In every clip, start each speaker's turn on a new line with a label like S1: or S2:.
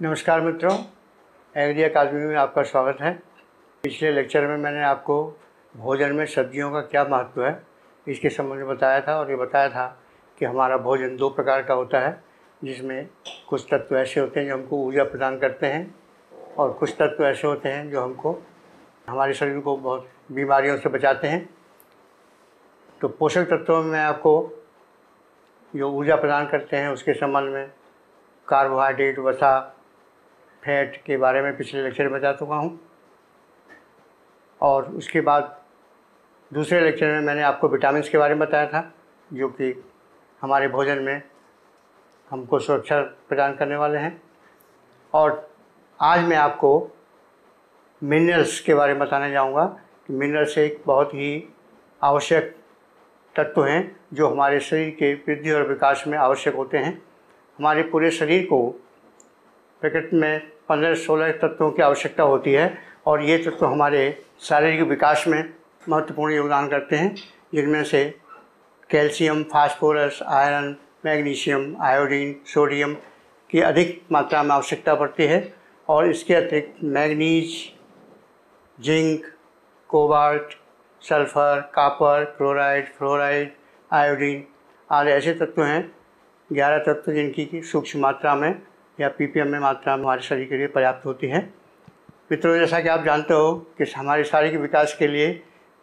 S1: नमस्कार मित्रों एग्री अकादमी में आपका स्वागत है। पिछले लेक्चर में मैंने आपको भोजन में सब्जियों का क्या महत्व है, इसके संबंध में बताया था और ये बताया था कि हमारा भोजन दो प्रकार का होता है, जिसमें कुछ तत्व ऐसे होते हैं जो हमको ऊर्जा प्रदान करते हैं और कुछ तत्व ऐसे होते हैं जो हमको हमारे शरीर को बहुत बीमारियों से बचाते हैं। तो पोषक तत्वों में आपको जो ऊर्जा प्रदान करते हैं, उसके संबंध में कार्बोहाइड्रेट, वसा फैट के बारे में पिछले लेक्चर में बता चुका हूँ। और उसके बाद दूसरे लेक्चर में मैंने आपको विटामिन के बारे में बताया था, जो कि हमारे भोजन में हमको सुरक्षा प्रदान करने वाले हैं। और आज मैं आपको मिनरल्स के बारे में बताने जाऊँगा कि मिनरल्स एक बहुत ही आवश्यक तत्व हैं, जो हमारे शरीर के वृद्धि और विकास में आवश्यक होते हैं। हमारे पूरे शरीर को प्रकृति में पंद्रह सोलह तत्वों की आवश्यकता होती है और ये तत्व हमारे शारीरिक विकास में महत्वपूर्ण योगदान करते हैं। जिनमें से calcium, phosphorus, iron, magnesium, iodine, sodium की अधिक मात्रा में आवश्यकता पड़ती है और इसके अतिरिक्त manganese, zinc, cobalt, sulphur, copper, chloride, fluoride, iodine आदि ऐसे तत्व हैं, ग्यारह तत्व जिनकी सूक्ष्म मात्रा में या पीपीएम में मात्रा हमारे शरीर के लिए पर्याप्त होती है। मित्रों, जैसा कि आप जानते हो कि हमारे शारीरिक विकास के लिए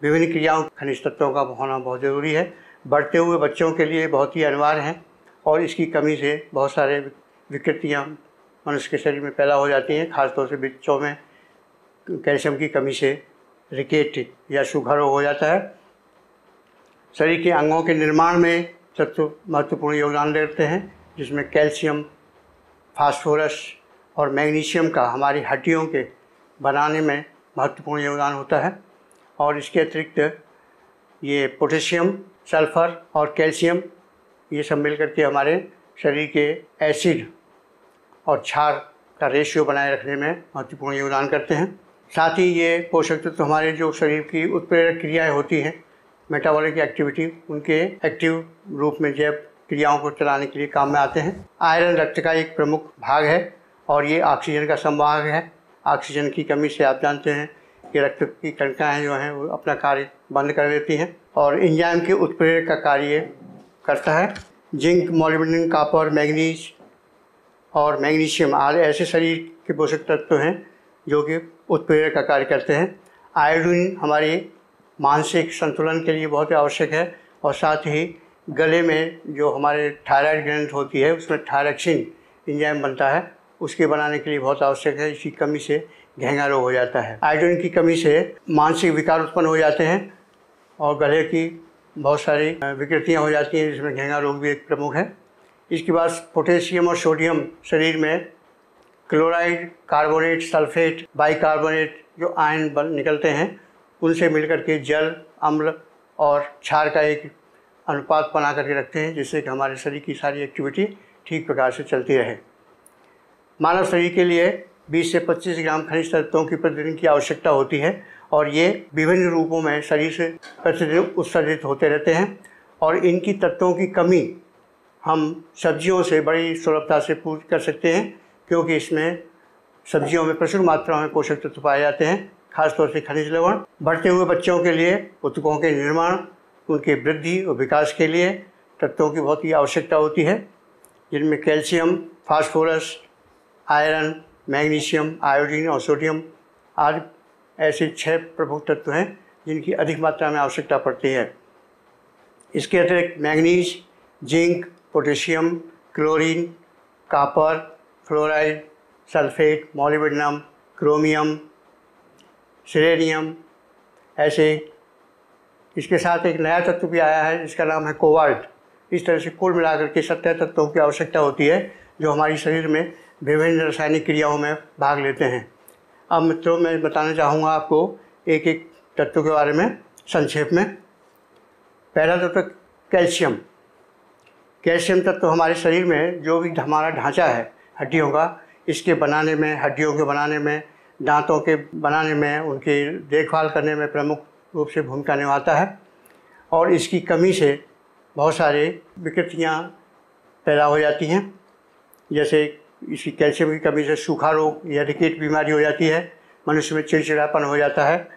S1: विभिन्न क्रियाओं, खनिज तत्वों का होना बहुत ज़रूरी है। बढ़ते हुए बच्चों के लिए बहुत ही अनिवार्य है और इसकी कमी से बहुत सारे विकृतियाँ मनुष्य के शरीर में पैदा हो जाती हैं, खासतौर से बच्चों में कैल्शियम की कमी से रिकेट या शुगर हो जाता है। शरीर के अंगों के निर्माण में तत्व महत्वपूर्ण योगदान देते हैं, जिसमें कैल्शियम फास्फोरस और मैग्नीशियम का हमारी हड्डियों के बनाने में महत्वपूर्ण योगदान होता है और इसके अतिरिक्त ये पोटेशियम, सल्फ़र और कैल्शियम, ये सब मिल करके हमारे शरीर के एसिड और क्षार का रेशियो बनाए रखने में महत्वपूर्ण योगदान करते हैं। साथ ही ये पोषक तत्व तो हमारे जो शरीर की उत्प्रेरक क्रियाएँ होती हैं मेटाबॉलिक एक्टिविटी उनके एक्टिव रूप में जैव क्रियाओं को चलाने के लिए काम में आते हैं। आयरन रक्त का एक प्रमुख भाग है और ये ऑक्सीजन का संवाहक है। ऑक्सीजन की कमी से आप जानते हैं कि रक्त की कणिकाएँ जो हैं वो अपना कार्य बंद कर देती हैं और इंजाइम के उत्प्रेरक का कार्य करता है। जिंक मोलिब्डेनम कापर, मैग्नीज और मैग्नीशियम आदि ऐसे शरीर के पोषक तत्व हैं जो कि उत्प्रेरक का कार्य करते हैं। आयोडीन हमारे मानसिक संतुलन के लिए बहुत आवश्यक है और साथ ही गले में जो हमारे थायराइड ग्रंथ होती है, उसमें थायरक्सिन इंजाइम बनता है, उसके बनाने के लिए बहुत आवश्यक है। इसकी कमी से घेंगा रोग हो जाता है। आयोडीन की कमी से मानसिक विकार उत्पन्न हो जाते हैं और गले की बहुत सारी विकृतियाँ हो जाती हैं, जिसमें घेंगा रोग भी एक प्रमुख है। इसके बाद पोटेशियम और सोडियम शरीर में क्लोराइड, कार्बोनेट, सल्फेट, बाइकार्बोनेट जो आयन बन, निकलते हैं, उनसे मिलकर के जल, अम्ल और क्षार का एक अनुपात बना करके रखते हैं, जिससे कि हमारे शरीर की सारी एक्टिविटी ठीक प्रकार से चलती रहे। मानव शरीर के लिए 20 से 25 ग्राम खनिज तत्वों की प्रतिदिन की आवश्यकता होती है, और ये विभिन्न रूपों में शरीर से प्रतिदिन उत्सर्जित होते रहते हैं, और इनकी तत्वों की कमी हम सब्जियों से बड़ी सुलभता से पूरी कर सकते हैं, क्योंकि इसमें सब्जियों में प्रचुर मात्रा में पोषक तत्व पाए जाते हैं, खासतौर से खनिज लवण। बढ़ते हुए बच्चों के लिए उत्तकों के निर्माण उनके वृद्धि और विकास के लिए तत्वों की बहुत ही आवश्यकता होती है, जिनमें calcium, phosphorus, iron, magnesium, iodine और सोडियम आदि ऐसे छह प्रमुख तत्व हैं, जिनकी अधिक मात्रा में आवश्यकता पड़ती है। इसके अतिरिक्त manganese, zinc, potassium, chlorine, copper, fluoride, sulphate molybdenum chromium selenium ऐसे इसके साथ एक नया तत्व भी आया है, जिसका नाम है कोवाल्ट। इस तरह से कुल मिलाकर के सत्तर तत्वों की आवश्यकता होती है, जो हमारे शरीर में विभिन्न रासायनिक क्रियाओं में भाग लेते हैं। अब मित्रों, मैं बताना चाहूँगा आपको एक एक तत्व के बारे में संक्षेप में। पहला तत्व कैल्शियम। कैल्शियम तत्व हमारे शरीर में जो भी हमारा ढांचा है, हड्डियों का, इसके बनाने में, हड्डियों के बनाने में, दांतों के बनाने में, उनकी देखभाल करने में प्रमुख रूप से भूमिका निभाता है और इसकी कमी से बहुत सारे विकृतियाँ पैदा हो जाती हैं। जैसे इसी कैल्शियम की कमी से सूखा रोग या रिकेट बीमारी हो जाती है, मनुष्य में चिड़चिड़ापन हो जाता है,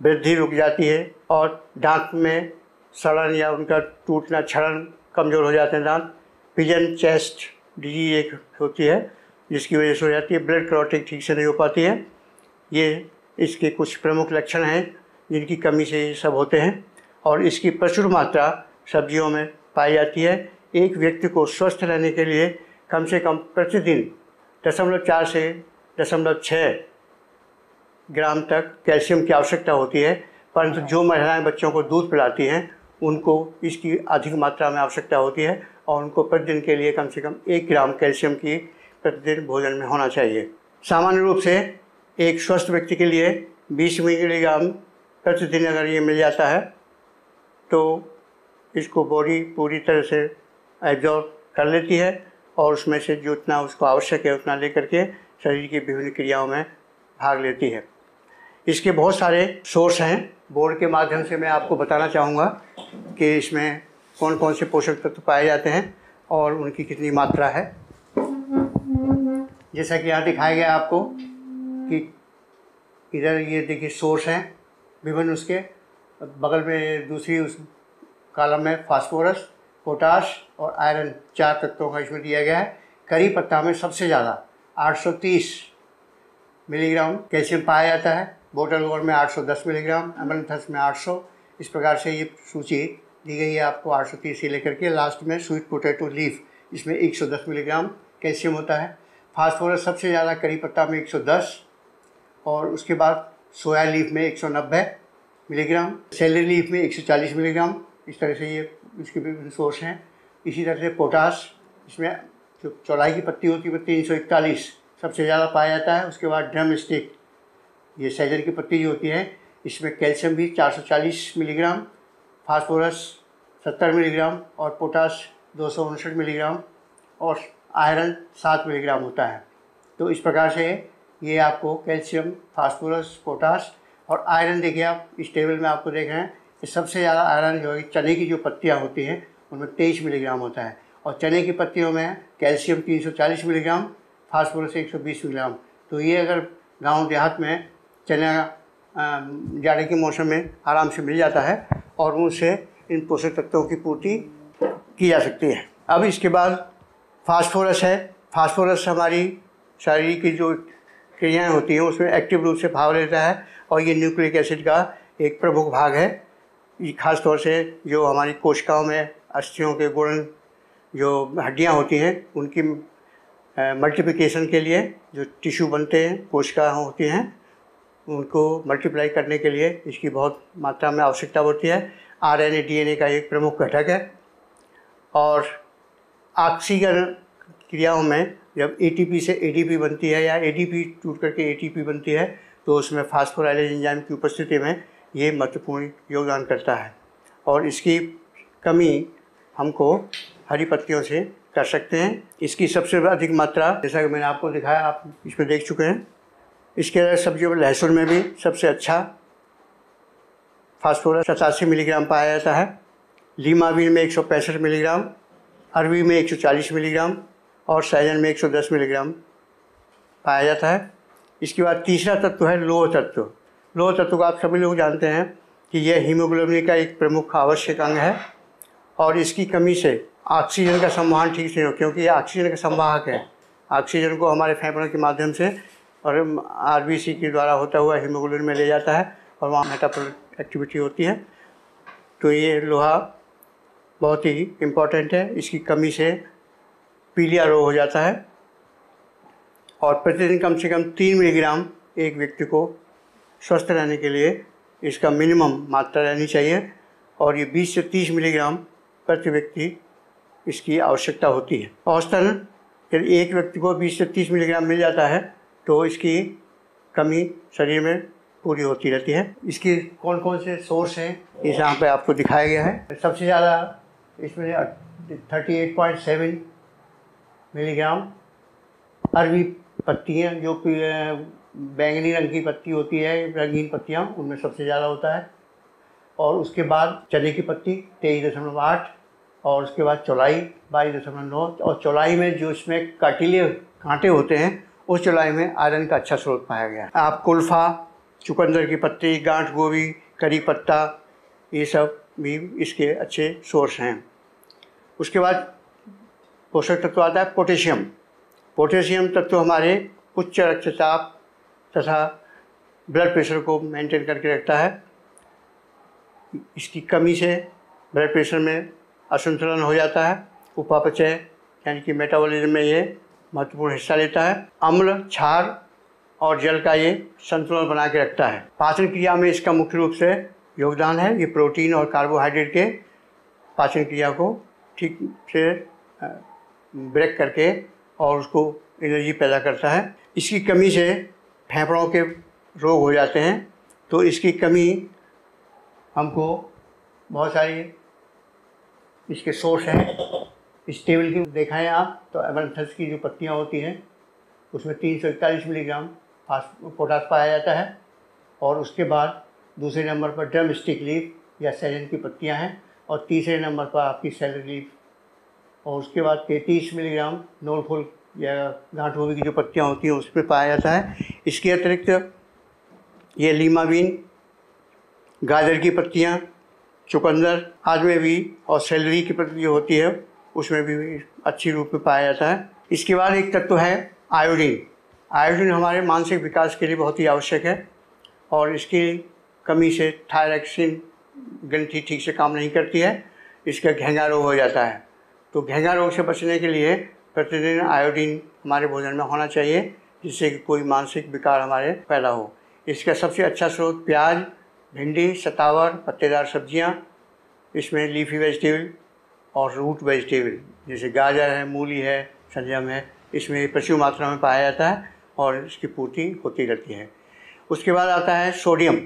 S1: वृद्धि रुक जाती है और दांत में सड़न या उनका टूटना छड़न कमज़ोर हो जाते हैं दांत। पिजन चेस्ट डिज़ीज़ एक होती है, जिसकी वजह से हो जाती है, ब्लड क्लॉटिंग ठीक से नहीं हो पाती है। ये इसके कुछ प्रमुख लक्षण हैं। जिनकी कमी से ये सब होते हैं और इसकी प्रचुर मात्रा सब्जियों में पाई जाती है। एक व्यक्ति को स्वस्थ रहने के लिए कम से कम प्रतिदिन दशमलव चार से दशमलव छः ग्राम तक कैल्शियम की आवश्यकता होती है, परंतु जो महिलाएँ बच्चों को दूध पिलाती हैं, उनको इसकी अधिक मात्रा में आवश्यकता होती है और उनको प्रतिदिन के लिए कम से कम एक ग्राम कैल्शियम की प्रतिदिन भोजन में होना चाहिए। सामान्य रूप से एक स्वस्थ व्यक्ति के लिए 20 मिलीग्राम प्रतिदिन अगर ये मिल जाता है तो इसको बॉडी पूरी तरह से एब्जॉर्ब कर लेती है और उसमें से जो जितना उसको आवश्यक है उतना लेकर के शरीर की विभिन्न क्रियाओं में भाग लेती है। इसके बहुत सारे सोर्स हैं। बोर्ड के माध्यम से मैं आपको बताना चाहूँगा कि इसमें कौन कौन से पोषक तत्व पाए जाते हैं और उनकी कितनी मात्रा है। जैसा कि यहाँ दिखाया गया आपको कि इधर ये देखिए सोर्स हैं। विभिन्न उसके। बगल में दूसरी उस कालम में फास्फोरस पोटाश और आयरन चार तत्वों का इसमें दिया गया है। करी पत्ता में सबसे ज़्यादा 830 मिलीग्राम कैल्शियम पाया जाता है। बोटल गोल्ड में 810 मिलीग्राम अमरथस में 800 इस प्रकार से ये सूची दी गई है आपको 830 से लेकर के लास्ट में स्वीट पोटैटो लीफ इसमें 110 मिलीग्राम कैल्शियम होता है। फास्फोरस सबसे ज़्यादा करी पत्ता में 110 और उसके बाद सोया लीफ में 190 मिलीग्राम, सेलरी लीफ में 140 मिलीग्राम, इस तरह से ये इसके विभिन्न सोर्स हैं। इसी तरह से पोटास, इसमें जो चौलाई की पत्ती होती है वो तीन सौ इकतालीस सबसे ज़्यादा पाया जाता है। उसके बाद ड्रम स्टिक, ये सैजन की पत्ती जो होती है, इसमें कैल्शियम भी 440 मिलीग्राम, फास्फोरस 70 मिलीग्राम और पोटास दो मिलीग्राम और आयरन सात मिलीग्राम होता है। तो इस प्रकार से ये आपको कैल्शियम, फास्फोरस पोटास और आयरन देखिए आप, इस टेबल में आपको देख रहे हैं कि सबसे ज़्यादा आयरन जो है, चने की जो पत्तियाँ होती हैं, उनमें तेईस मिलीग्राम होता है और चने की पत्तियों में कैल्शियम 340 मिलीग्राम, फास्फोरस 120 मिलीग्राम। तो ये अगर गाँव देहात में चने जाड़े के मौसम में आराम से मिल जाता है और उनसे इन पोषक तत्वों की पूर्ति की जा सकती है। अब इसके बाद फास्फोरस है। फास्फोरस हमारी शरीर की जो क्रियाएँ होती हैं, उसमें एक्टिव रूप से भाग लेता है और ये न्यूक्लिक एसिड का एक प्रमुख भाग है। खास तौर से जो हमारी कोशिकाओं में अस्थियों के गुण, जो हड्डियाँ होती हैं, उनकी मल्टीप्लिकेशन के लिए जो टिश्यू बनते हैं, कोशिका होती हैं, उनको मल्टीप्लाई करने के लिए इसकी बहुत मात्रा में आवश्यकता होती है। R N A D N A का एक प्रमुख घटक है। और ऑक्सीजन क्रियाओं में जब ATP से ए बनती है या एडीपी टूट करके एटीपी बनती है तो उसमें फास्फोराइलेज एंजाइम की उपस्थिति में ये महत्वपूर्ण योगदान करता है। और इसकी कमी हमको हरी पत्तियों से कर सकते हैं। इसकी सबसे अधिक मात्रा, जैसा कि मैंने आपको दिखाया, आप इसमें देख चुके हैं। इसके अलावा सब्जियों में लहसुन में भी सबसे अच्छा फास्फोरस सतासी मिलीग्राम पाया जाता है। लीमाबिन में एक सौ पैंसठ मिलीग्राम अरबी में 140 मिलीग्राम और सैजन में 110 मिलीग्राम पाया जाता है। इसके बाद तीसरा तत्व है लोह तत्व। लोह तत्व को आप सभी लोग जानते हैं कि यह हीमोग्लोबिन का एक प्रमुख आवश्यक अंग है और इसकी कमी से ऑक्सीजन का संवहन ठीक से हो, क्योंकि यह ऑक्सीजन का संवाहक है। ऑक्सीजन को हमारे फेफड़ों के माध्यम से और आरबीसी के द्वारा होता हुआ हीमोग्लोबिन में ले जाता है और वहाँ मेटापोल एक्टिविटी होती है। तो ये लोहा बहुत ही इम्पोर्टेंट है। इसकी कमी से पीलिया रोग हो जाता है और प्रतिदिन कम से कम तीन मिलीग्राम एक व्यक्ति को स्वस्थ रहने के लिए इसका मिनिमम मात्रा रहनी चाहिए और ये 20 से 30 मिलीग्राम प्रति व्यक्ति इसकी आवश्यकता होती है। औसतन यदि एक व्यक्ति को 20 से 30 मिलीग्राम मिल जाता है तो इसकी कमी शरीर में पूरी होती रहती है। इसकी कौन कौन से सोर्स हैं इस यहाँ पे आपको दिखाया गया है। सबसे ज़्यादा इसमें thirty eight point seven milligram अरबी पत्तियाँ जो बैंगनी रंग की पत्ती होती है, रंगीन पत्तियाँ, उनमें सबसे ज़्यादा होता है। और उसके बाद चने की पत्ती, तेईस दशमलव आठ। और उसके बाद चौलाई, बाईस दशमलव नौ। और चौलाई में जो इसमें कार्टिलिय कांटे होते हैं, उस चौलाई में आयरन का अच्छा स्रोत पाया गया है। आप कुल्फ़ा, चुकंदर की पत्ती, गांठ गोभी, करी पत्ता, ये सब भी इसके अच्छे सोर्स हैं। उसके बाद पोषक तत्व आता है, पोटेशियम। पोटेशियम तत्व हमारे उच्च रक्तचाप तथा ब्लड प्रेशर को मेंटेन करके रखता है। इसकी कमी से ब्लड प्रेशर में असंतुलन हो जाता है। उपापचय, यानी कि मेटाबॉलिज्म में ये महत्वपूर्ण हिस्सा लेता है। अम्ल, क्षार और जल का ये संतुलन बना के रखता है। पाचन क्रिया में इसका मुख्य रूप से योगदान है। ये प्रोटीन और कार्बोहाइड्रेट के पाचन क्रिया को ठीक से ब्रेक करके और उसको एनर्जी पैदा करता है। इसकी कमी से फेफड़ों के रोग हो जाते हैं तो इसकी कमी हमको बहुत सारी इसके सोर्स हैं। इस टेबल की देखा है आप तो एवनथस की जो पत्तियाँ होती हैं, उसमें तीन सौ इकतालीस मिलीग्राम पोटास पाया जाता है और उसके बाद दूसरे नंबर पर ड्रम स्टिक लीफ या सैलन की पत्तियाँ हैं और तीसरे नंबर पर आपकी सैलरी लीफ और उसके बाद तैंतीस मिलीग्राम नोल फुल या गांठ गोभी की जो पत्तियाँ होती हैं उसमें पाया जाता है। इसके अतिरिक्त ये लीमा बीन, गाजर की पत्तियाँ, चुकंदर आदि में भी और सैलरी की पत्ती होती है, उसमें भी अच्छी रूप में पाया जाता है। इसके बाद एक तत्व है आयोडीन। आयोडीन हमारे मानसिक विकास के लिए बहुत ही आवश्यक है और इसकी कमी से थायरक्सिन ग्रंथि ठीक से काम नहीं करती है, इसका घेंगा रोग हो जाता है। तो घेंगा रोग से बचने के लिए प्रतिदिन आयोडीन हमारे भोजन में होना चाहिए, जिससे कि कोई मानसिक विकार हमारे पैदा हो। इसका सबसे अच्छा स्रोत प्याज, भिंडी, सतावर, पत्तेदार सब्ज़ियाँ, इसमें लीफी वेजिटेबल और रूट वेजिटेबल, जैसे गाजर है, मूली है सलजम है, इसमें प्रचुर मात्रा में पाया जाता है और इसकी पूर्ति होती रहती है। उसके बाद आता है सोडियम।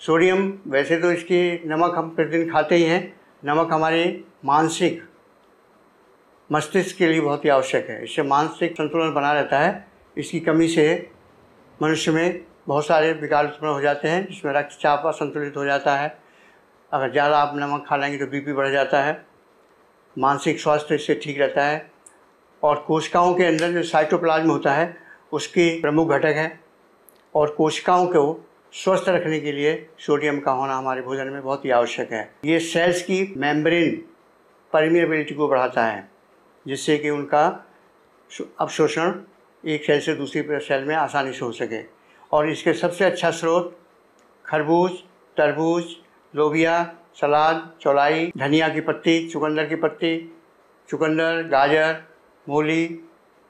S1: सोडियम, वैसे तो इसकी नमक हम प्रतिदिन खाते ही हैं, नमक हमारे मानसिक मस्तिष्क के लिए बहुत ही आवश्यक है। इससे मानसिक संतुलन बना रहता है। इसकी कमी से मनुष्य में बहुत सारे विकार उत्पन्न हो जाते हैं, जिसमें रक्तचाप असंतुलित हो जाता है। अगर ज़्यादा आप नमक खा लेंगे तो बीपी बढ़ जाता है। मानसिक स्वास्थ्य इससे ठीक रहता है। और कोशिकाओं के अंदर जो साइटोप्लाज्म होता है, उसकी प्रमुख घटक है। और कोशिकाओं को स्वस्थ रखने के लिए सोडियम का होना हमारे भोजन में बहुत ही आवश्यक है। ये सेल्स की मेम्ब्रेन परमिएबिलिटी को बढ़ाता है। जिससे कि उनका अवशोषण एक सेल से दूसरी सेल में आसानी से हो सके। और इसके सबसे अच्छा स्रोत खरबूज, तरबूज, लोबिया, सलाद, चौलाई, धनिया की पत्ती, चुकंदर की पत्ती, चुकंदर, गाजर, मूली,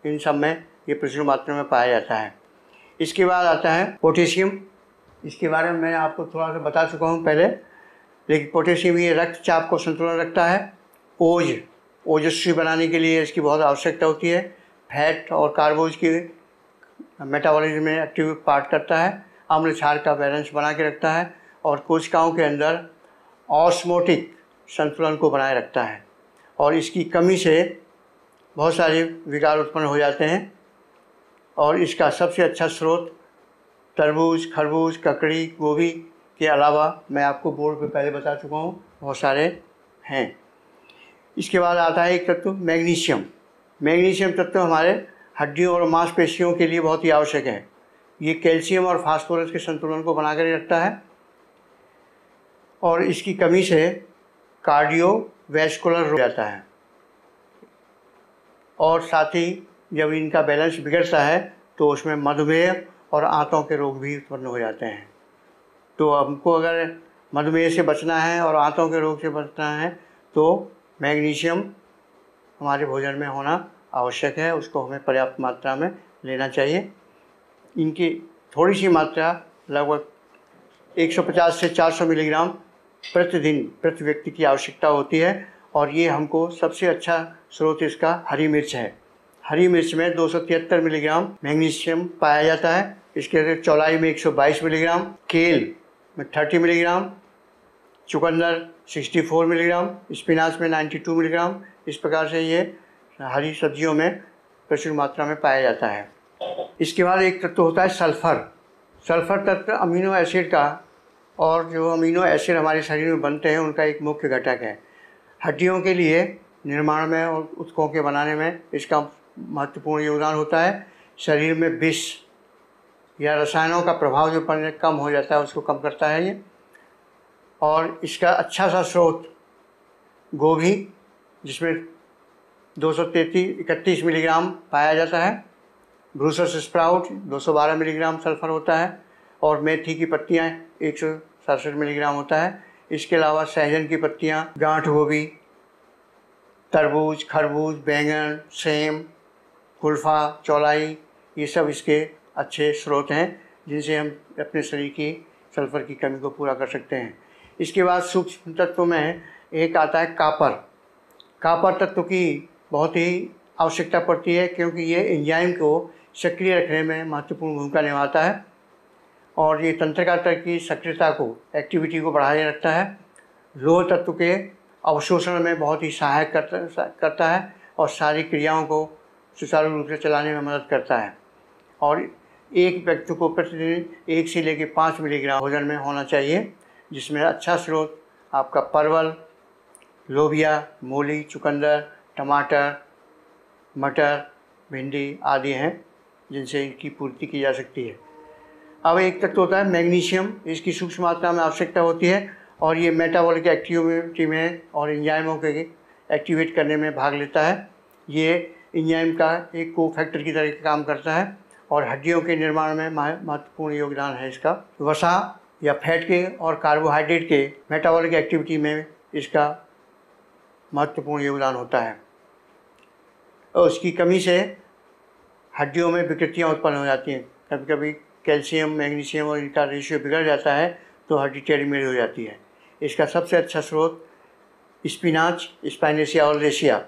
S1: इन सब में ये प्रचुर मात्रा में पाया जाता है। इसके बाद आता है पोटेशियम। इसके बारे में मैं आपको थोड़ा सा बता चुका हूँ पहले, लेकिन पोटेशियम ये रक्तचाप को संतुलन रखता है। ओज। ओजस्वी बनाने के लिए इसकी बहुत आवश्यकता होती है। फैट और कार्बोज की मेटाबॉलिज्म में एक्टिव पार्ट करता है। अम्ल क्षार का बैलेंस बना के रखता है और कोशिकाओं के अंदर ऑस्मोटिक संतुलन को बनाए रखता है और इसकी कमी से बहुत सारे विकार उत्पन्न हो जाते हैं और इसका सबसे अच्छा स्रोत तरबूज, खरबूज, ककड़ी, गोभी के अलावा मैं आपको बोर्ड पे पहले बता चुका हूँ। बहुत सारे हैं। इसके बाद आता है एक तत्व, मैग्नीशियम। मैग्नीशियम तत्व हमारे हड्डियों और मांसपेशियों के लिए बहुत ही आवश्यक है। ये कैल्शियम और फास्फोरस के संतुलन को बना कर रखता है। और इसकी कमी से कार्डियो वैस्कुलर हो जाता है। और साथ ही जब इनका बैलेंस बिगड़ता है तो उसमें मधुमेह और आंतों के रोग भी उत्पन्न हो जाते हैं। तो हमको अगर मधुमेह से बचना है और आंतों के रोग से बचना है तो मैग्नीशियम हमारे भोजन में होना आवश्यक है, उसको हमें पर्याप्त मात्रा में लेना चाहिए। इनकी थोड़ी सी मात्रा लगभग 150 से 400 मिलीग्राम प्रतिदिन प्रति व्यक्ति की आवश्यकता होती है और ये हमको सबसे अच्छा स्रोत इसका हरी मिर्च है। हरी मिर्च में दो सौ तिहत्तर मिलीग्राम मैग्नीशियम पाया जाता है। इसके चौलाई में 122 मिलीग्राम, केल में 30 मिलीग्राम चुकंदर 64 मिलीग्राम, स्पिनाच में 92 मिलीग्राम। इस प्रकार से ये हरी सब्जियों में प्रचुर मात्रा में पाया जाता है। इसके बाद एक तत्व होता है सल्फ़र। सल्फ़र तत्व अमीनो एसिड का और जो अमीनो एसिड हमारे शरीर में बनते हैं, उनका एक मुख्य घटक है। हड्डियों के लिए निर्माण में और उत्कों के बनाने में इसका महत्वपूर्ण योगदान होता है। शरीर में विष या रसायनों का प्रभाव जो पड़ने कम हो जाता है, उसको कम करता है ये। और इसका अच्छा सा स्रोत गोभी, जिसमें दो सौ इकतीस मिलीग्राम पाया जाता है। ब्रूसस स्प्राउट 212 मिलीग्राम सल्फ़र होता है और मेथी की पत्तियाँ एक सौ सड़सठ मिलीग्राम होता है। इसके अलावा सहजन की पत्तियाँ, गांठ गोभी, तरबूज, खरबूज, बैंगन, सेम, कुल्फ़ा, चौलाई, ये सब इसके अच्छे स्रोत हैं, जिनसे हम अपने शरीर की सल्फ़र की कमी को पूरा कर सकते हैं। इसके बाद सूक्ष्म तत्व में एक आता है कापर। कापर तत्व की बहुत ही आवश्यकता पड़ती है क्योंकि ये एंजाइम को सक्रिय रखने में महत्वपूर्ण भूमिका निभाता है और ये तंत्रिका तंत्र की सक्रियता को एक्टिविटी को बढ़ाए रखता है। लोह तत्व के अवशोषण में बहुत ही सहायक करता करता है और सारी क्रियाओं को सुचारू रूप से चलाने में मदद करता है। और एक व्यक्ति को प्रतिदिन एक से लेकर पाँच मिलीग्राम भोजन में होना चाहिए। जिसमें अच्छा स्रोत, आपका परवल, लोबिया, मूली, चुकंदर, टमाटर, मटर, भिंडी आदि हैं, जिनसे इनकी पूर्ति की जा सकती है। अब एक तत्व होता है मैग्नीशियम। इसकी सूक्ष्म मात्रा में आवश्यकता होती है और ये मेटाबॉलिक एक्टिविटी में और इंजाइमों के एक्टिवेट करने में भाग लेता है। ये इंजाइम का एक को फैक्टर की तरह काम करता है और हड्डियों के निर्माण में महत्वपूर्ण योगदान है इसका। वसा या फैट के और कार्बोहाइड्रेट के मेटाबॉलिक एक्टिविटी में इसका महत्वपूर्ण योगदान होता है। और उसकी कमी से हड्डियों में विकृतियाँ उत्पन्न हो जाती हैं। कभी कभी कैल्शियम, मैग्नीशियम और इनका रेशियो बिगड़ जाता है तो हड्डी टेढ़ी हो जाती है। इसका सबसे अच्छा स्रोत स्पिनाच स्पाइनेशिया और रेशिया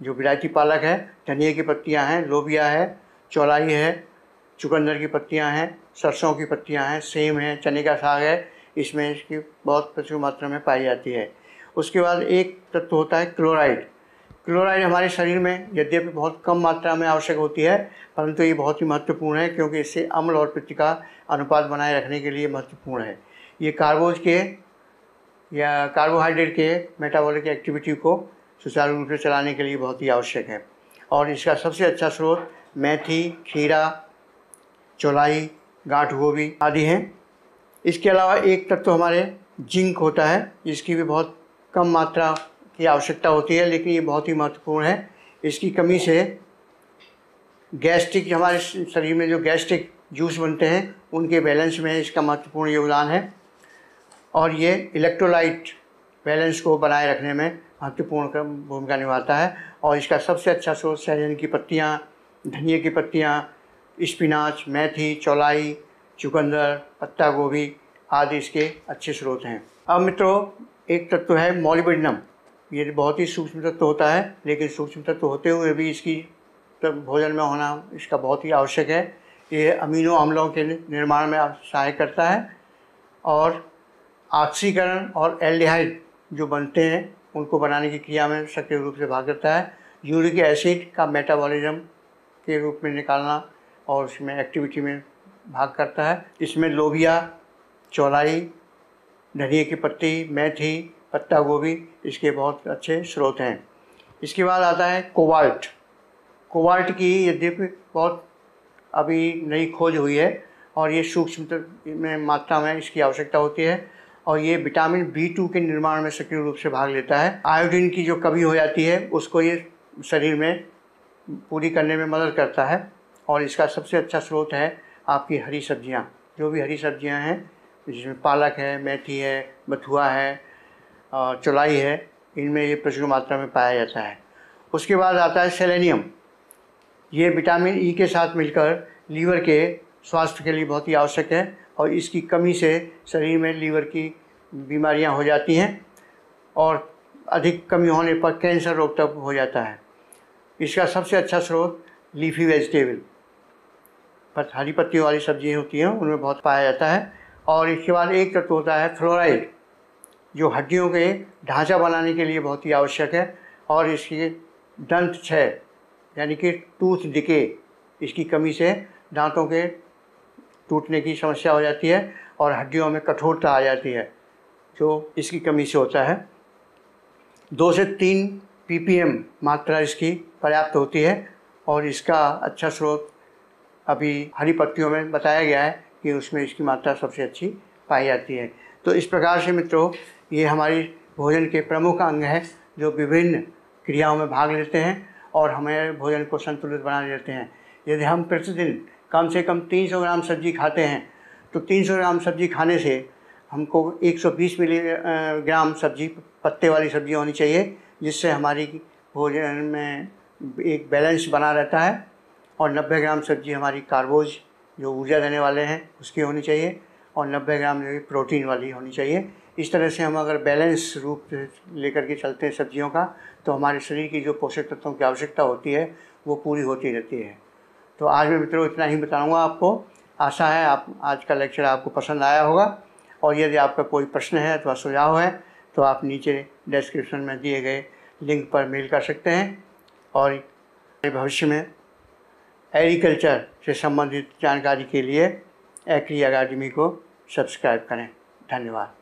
S1: जो विलायती पालक है, धनिया की पत्तियाँ हैं, लोबिया है, चौलाई है, चुकंदर की पत्तियाँ हैं सरसों की पत्तियाँ हैं, सेम है, चने का साग है, इसमें इसकी बहुत प्रचुर मात्रा में पाई जाती है। उसके बाद एक तत्व होता है क्लोराइड। क्लोराइड हमारे शरीर में यद्यपि बहुत कम मात्रा में आवश्यक होती है, परंतु ये बहुत ही महत्वपूर्ण है, क्योंकि इससे अम्ल और पित्त का अनुपात बनाए रखने के लिए महत्वपूर्ण है। ये कार्बोज के या कार्बोहाइड्रेट के मेटाबॉलिक एक्टिविटी को सुचारू रूप से चलाने के लिए बहुत ही आवश्यक है। और इसका सबसे अच्छा स्रोत मेथी, खीरा, चौलाई गांठ गोभी आदि हैं। इसके अलावा एक तत्व तो हमारे जिंक होता है, जिसकी भी बहुत कम मात्रा की आवश्यकता होती है, लेकिन ये बहुत ही महत्वपूर्ण है। इसकी कमी से गैस्ट्रिक, हमारे शरीर में जो गैस्ट्रिक जूस बनते हैं, उनके बैलेंस में इसका महत्वपूर्ण योगदान है। और ये इलेक्ट्रोलाइट बैलेंस को बनाए रखने में महत्वपूर्ण भूमिका निभाता है। और इसका सबसे अच्छा स्रोत सहजन की पत्तियाँ, धनिया की पत्तियाँ स्पिनाच मेथी, चौलाई, चुकंदर, पत्ता गोभी आदि इसके अच्छे स्रोत हैं। अब मित्रों, एक तत्व है मॉलिबिडनम। ये बहुत ही सूक्ष्म तत्व होता है, लेकिन सूक्ष्म तत्व होते हुए भी इसकी भोजन में होना इसका बहुत ही आवश्यक है। ये अमीनो अम्लों के निर्माण में सहायक करता है और ऑक्सीकरण और एल्डिहाइड जो बनते हैं, उनको बनाने की क्रिया में सक्रिय रूप से भाग करता है। यूरिक एसिड का मेटाबॉलिज्म के रूप में निकालना और उसमें एक्टिविटी में भाग करता है। इसमें लोबिया चौलाई, धनिया की पत्ती, मेथी, पत्ता गोभी इसके बहुत अच्छे स्रोत हैं। इसके बाद आता है कोबाल्ट। कोबाल्ट की यद्यपि बहुत अभी नई खोज हुई है और ये सूक्ष्म में मात्रा में इसकी आवश्यकता होती है और ये विटामिन बी टू के निर्माण में सक्रिय रूप से भाग लेता है। आयोडीन की जो कमी हो जाती है, उसको ये शरीर में पूरी करने में मदद करता है। और इसका सबसे अच्छा स्रोत है आपकी हरी सब्ज़ियाँ। जो भी हरी सब्ज़ियाँ हैं, जिसमें पालक है, मेथी है, बथुआ है चौलाई है, इनमें ये प्रचुर मात्रा में पाया जाता है। उसके बाद आता है सेलेनियम। ये विटामिन ई के साथ मिलकर लीवर के स्वास्थ्य के लिए बहुत ही आवश्यक है और इसकी कमी से शरीर में लीवर की बीमारियाँ हो जाती हैं और अधिक कमी होने पर कैंसर रोग तक हो जाता है। इसका सबसे अच्छा स्रोत लीफी वेजिटेबल। हरी पत्तियों वाली सब्ज़ियाँ होती हैं, उनमें बहुत पाया जाता है। और इसके बाद एक तत्व होता है फ्लोराइड जो हड्डियों के ढांचा बनाने के लिए बहुत ही आवश्यक है। और इसकी दंत क्षय, यानी कि टूथ डिके इसकी कमी से दांतों के टूटने की समस्या हो जाती है और हड्डियों में कठोरता आ जाती है, जो इसकी कमी से होता है। दो से तीन पीपीएम मात्रा इसकी पर्याप्त होती है और इसका अच्छा स्रोत अभी हरी पत्तियों में बताया गया है कि उसमें इसकी मात्रा सबसे अच्छी पाई जाती है। तो इस प्रकार से मित्रों, ये हमारी भोजन के प्रमुख अंग है जो विभिन्न क्रियाओं में भाग लेते हैं और हमें भोजन को संतुलित बना देते हैं। यदि हम प्रतिदिन कम से कम 300 ग्राम सब्ज़ी खाते हैं तो 300 ग्राम सब्ज़ी खाने से हमको 120 मिली ग्राम सब्ज़ी, पत्ते वाली सब्ज़ी होनी चाहिए, जिससे हमारी भोजन में एक बैलेंस बना रहता है। और 90 ग्राम सब्ज़ी हमारी कार्बोज जो ऊर्जा देने वाले हैं, उसकी होनी चाहिए और 90 ग्राम प्रोटीन वाली होनी चाहिए। इस तरह से हम अगर बैलेंस रूप लेकर के चलते हैं सब्जियों का तो हमारे शरीर की जो पोषक तत्वों की आवश्यकता होती है, वो पूरी होती रहती है। तो आज मैं मित्रों इतना ही बताऊँगा आपको। आशा है आप, आज का लेक्चर आपको पसंद आया होगा और यदि आपका कोई प्रश्न है अथवा सुझाव है तो आप नीचे डिस्क्रिप्शन में दिए गए लिंक पर मेल कर सकते हैं और भविष्य में एग्रीकल्चर से संबंधित जानकारी के लिए एग्री अकाडमी को सब्सक्राइब करें। धन्यवाद।